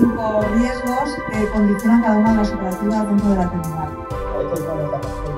cinco riesgos que condicionan cada una de las operativas dentro de la terminal.